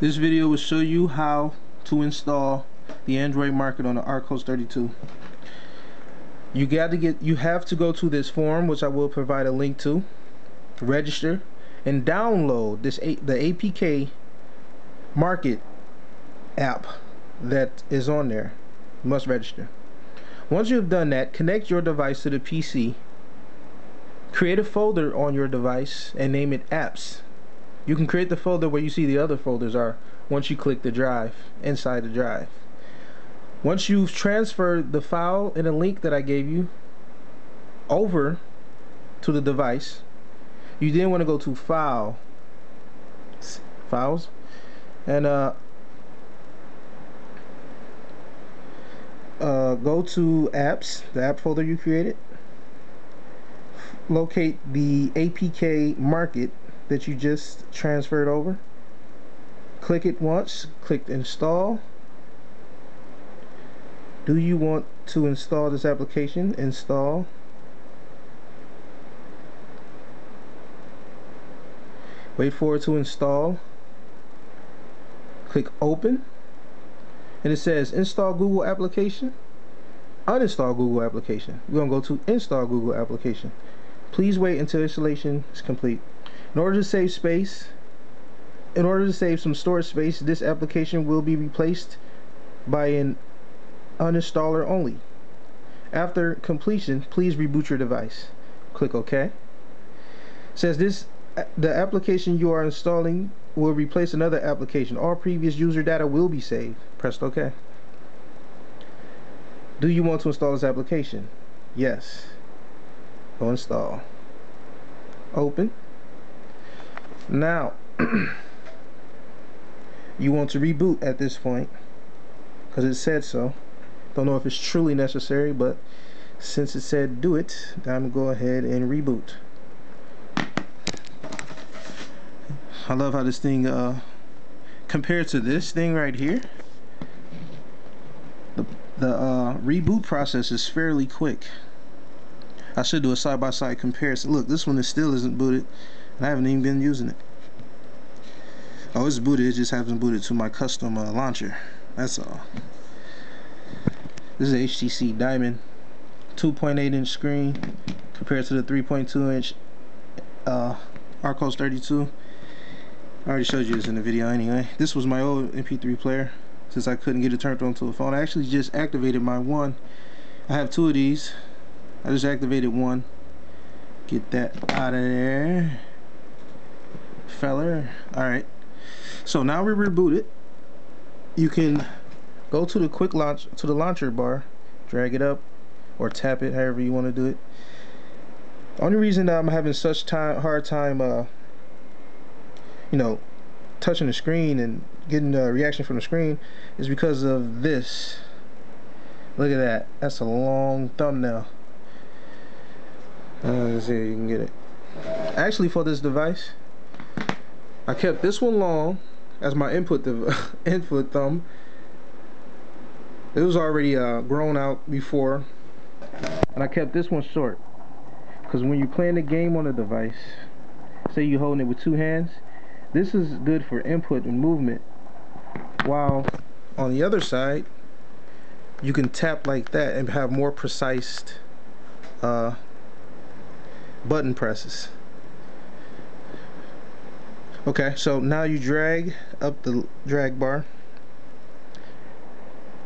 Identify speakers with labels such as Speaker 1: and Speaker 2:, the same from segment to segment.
Speaker 1: This video will show you how to install the Android market on the Archos 32. You got to get you have to go to this form which I will provide a link to register and download this the APK market app that is on there. You must register. Once you have done that, connect your device to the PC. Create a folder on your device and name it apps. You can create the folder where you see the other folders are once you click the drive inside the drive. Once you've transferred the file and a link that I gave you over to the device, you then want to go to file files and uh, uh, go to apps the app folder you created locate the APK market that you just transferred over. Click it once click install. Do you want to install this application? Install. Wait for it to install. Click open. And it says install Google application. Uninstall Google application. We're gonna go to install Google application. Please wait until installation is complete in order to save space in order to save some storage space this application will be replaced by an uninstaller only after completion please reboot your device click OK says this the application you are installing will replace another application. All previous user data will be saved. Press OK. Do you want to install this application? Yes. Go install. Open. Now, you want to reboot at this point because it said so. Don't know if it's truly necessary, but since it said do it, I'm to go ahead and reboot. I love how this thing uh, compared to this thing right here the, the uh, reboot process is fairly quick I should do a side-by-side -side comparison look this one is still isn't booted I haven't even been using it oh it's booted it just hasn't booted to my custom uh, launcher that's all this is HTC Diamond 2.8 inch screen compared to the 3.2 inch uh, Archos 32 I already showed you this in the video anyway. This was my old MP3 player since I couldn't get it turned on to a phone. I actually just activated my one. I have two of these. I just activated one. Get that out of there. Feller. Alright. So now we reboot it. You can go to the quick launch to the launcher bar, drag it up, or tap it however you want to do it. Only reason I'm having such time hard time uh, you know, touching the screen and getting a reaction from the screen is because of this. Look at that. That's a long thumbnail. Uh, let's see if you can get it. Actually, for this device, I kept this one long as my input input thumb. It was already uh, grown out before, and I kept this one short. Because when you're playing the game on the device, say you're holding it with two hands, this is good for input and movement while on the other side you can tap like that and have more precise uh, button presses okay so now you drag up the drag bar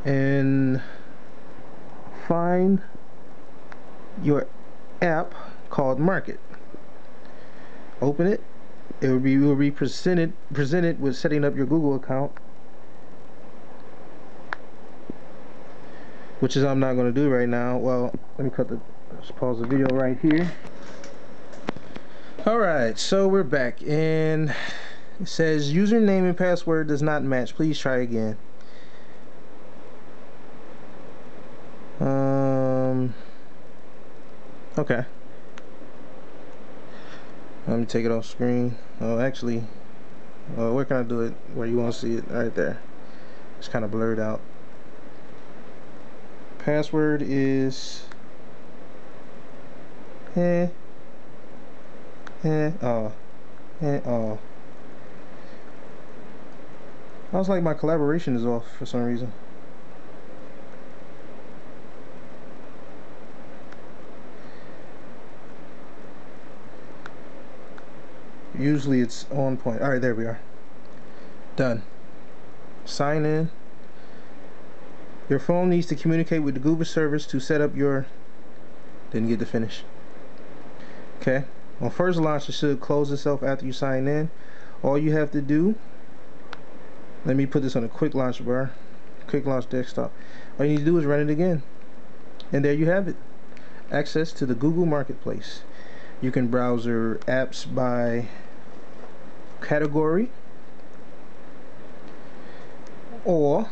Speaker 1: and find your app called market. Open it. It will be, will be presented presented with setting up your Google account which is I'm not going to do right now. Well let me cut the pause the video right here alright so we're back and it says username and password does not match. Please try again. Um okay. Let me take it off screen. Oh actually uh, where can I do it where you want to see it? Right there. It's kind of blurred out. Password is eh eh oh eh oh I was like my collaboration is off for some reason. Usually it's on point. Alright, there we are. Done. Sign in. Your phone needs to communicate with the Google service to set up your... Didn't get to finish. Okay. On first launch, it should close itself after you sign in. All you have to do... Let me put this on a quick launch bar. Quick launch desktop. All you need to do is run it again. And there you have it. Access to the Google Marketplace. You can browse your apps by category or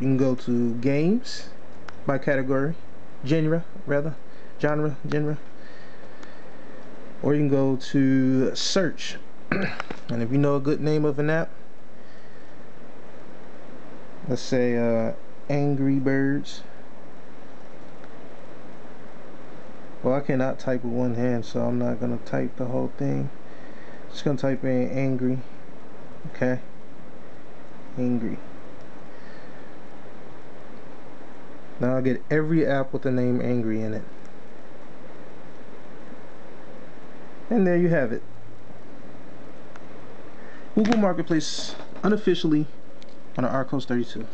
Speaker 1: you can go to games by category genre rather genre genre or you can go to search. And if you know a good name of an app let's say uh, Angry Birds. Well I cannot type with one hand so I'm not gonna type the whole thing. Just gonna type in angry okay? Angry. Now I get every app with the name angry in it and there you have it. Google Marketplace unofficially on the Archos 32